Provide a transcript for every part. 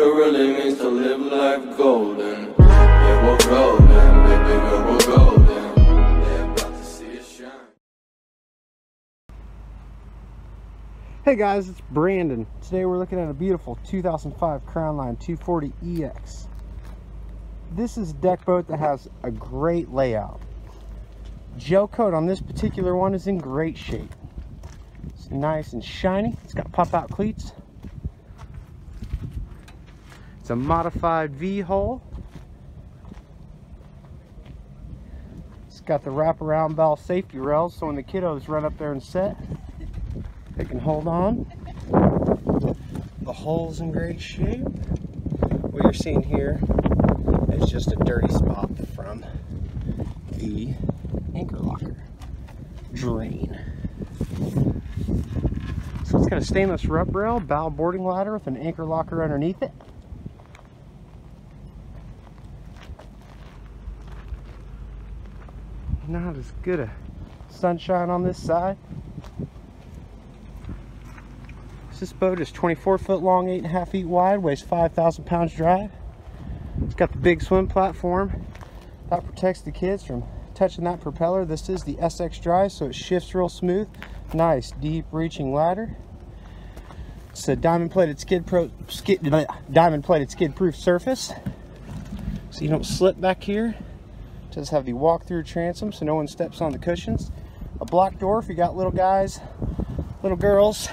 it really means to live life golden. Yeah, we're golden, baby girl, we're golden. About to see us shine. Hey guys, it's Brandon. Today we're looking at a beautiful 2005 Crownline 240 EX. This is a deck boat that has a great layout. Gel coat on this particular one is in great shape. It's nice and shiny. It's got pop-out cleats. It's a modified V-hull. It's got the wraparound bow safety rails so when the kiddos run up there and set, they can hold on. The hull's in great shape. What you're seeing here is just a dirty spot from the anchor locker drain. So it's got a stainless rub rail, bow boarding ladder with an anchor locker underneath it. Not as good a sunshine on this side. This boat is 24 foot long, 8.5 feet wide, weighs 5,000 pounds dry. It's got the big swim platform that protects the kids from touching that propeller. This is the SX Drive, so it shifts real smooth. Nice, deep reaching ladder. It's a diamond plated skid pro skid diamond plated skid proof surface. So you don't slip back here. It does have the walk through transom so no one steps on the cushions. A block door if you got little guys, little girls,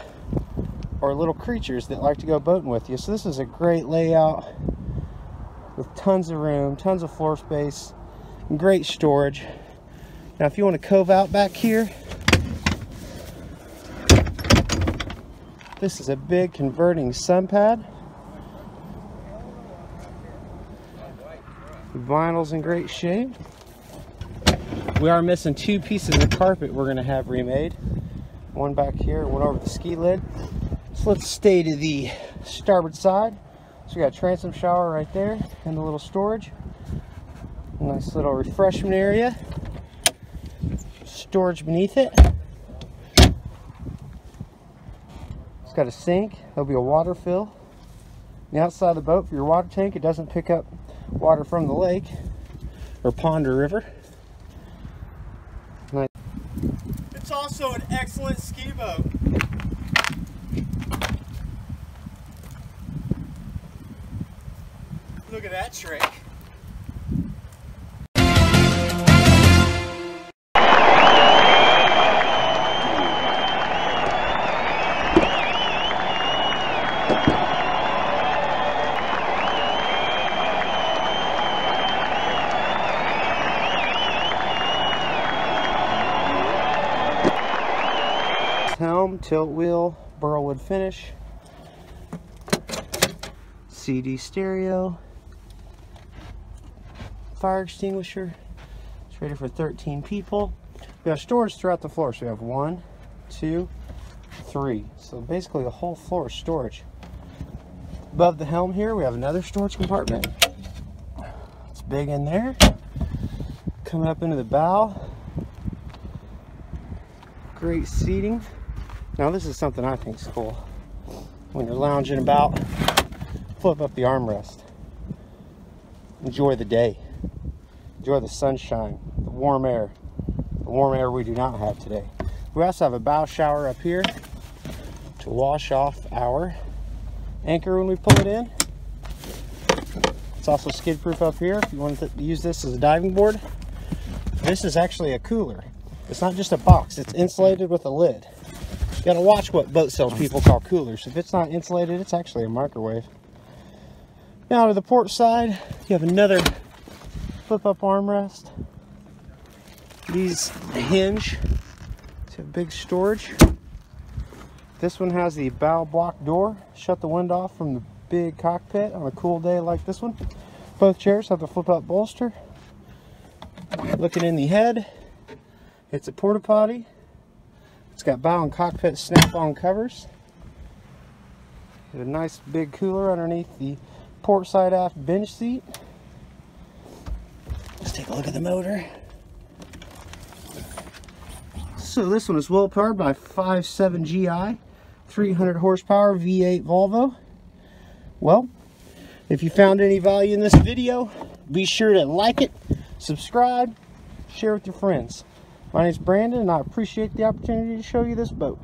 or little creatures that like to go boating with you. So this is a great layout with tons of room, tons of floor space, great storage. Now if you want to cove out back here, this is a big converting sun pad. Vinyl's in great shape. We are missing two pieces of carpet we're to have remade. One back here, one over the ski lid. So let's stay to the starboard side. So we got a transom shower right there and a little storage. Nice little refreshment area. Storage beneath it. It's got a sink. There'll be a water fill. The outside of the boat for your water tank, it doesn't pick up water from the lake or pond or river. Nice. It's also an excellent ski boat. Look at that trick. Helm, tilt wheel, burlwood finish, CD stereo, fire extinguisher. It's rated for 13 people. We have storage throughout the floor. So we have one, two, three. So basically the whole floor is storage. Above the helm here, we have another storage compartment. It's big in there. Coming up into the bow. Great seating. Now this is something I think is cool. When you're lounging about, flip up the armrest. Enjoy the day. Enjoy the sunshine, the warm air. The warm air we do not have today. We also have a bow shower up here to wash off our anchor when we pull it in. It's also skid proof up here if you want to use this as a diving board. This is actually a cooler. It's not just a box, it's insulated with a lid. Gotta watch what boat sales people call coolers. If it's not insulated, it's actually a microwave. Now to the port side, you have another flip up armrest. These hinge to big storage. This one has the bow block door. Shut the wind off from the big cockpit on a cool day like this one. Both chairs have the flip up bolster. Looking in the head, it's a porta potty. It's got bow and cockpit snap-on covers. Got a nice big cooler underneath the port side aft bench seat. Let's take a look at the motor. So this one is well powered by 5.7 GI, 300 horsepower V8 Volvo. Well, If you found any value in this video, be sure to like it, subscribe, share with your friends. My name is Brandon and I appreciate the opportunity to show you this boat.